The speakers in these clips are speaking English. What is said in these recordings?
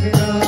Senhor.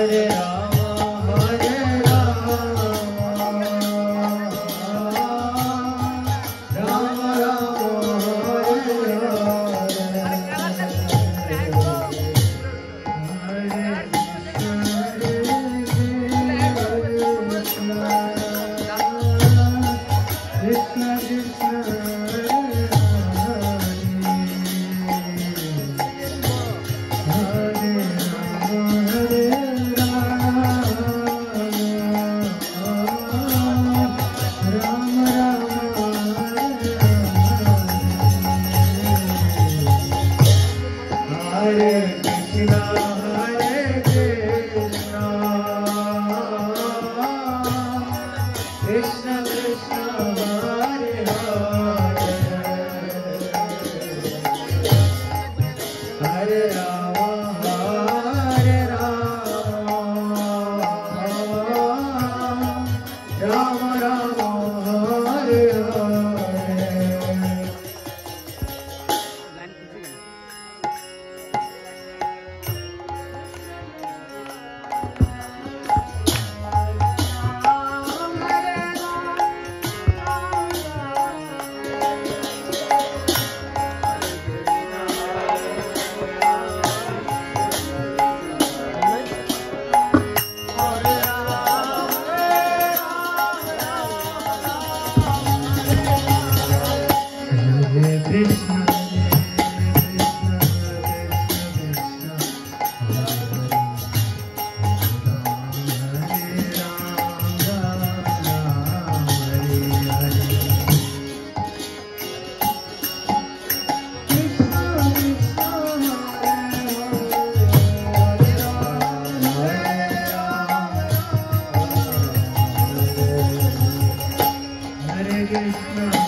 Hare Rama. Krishna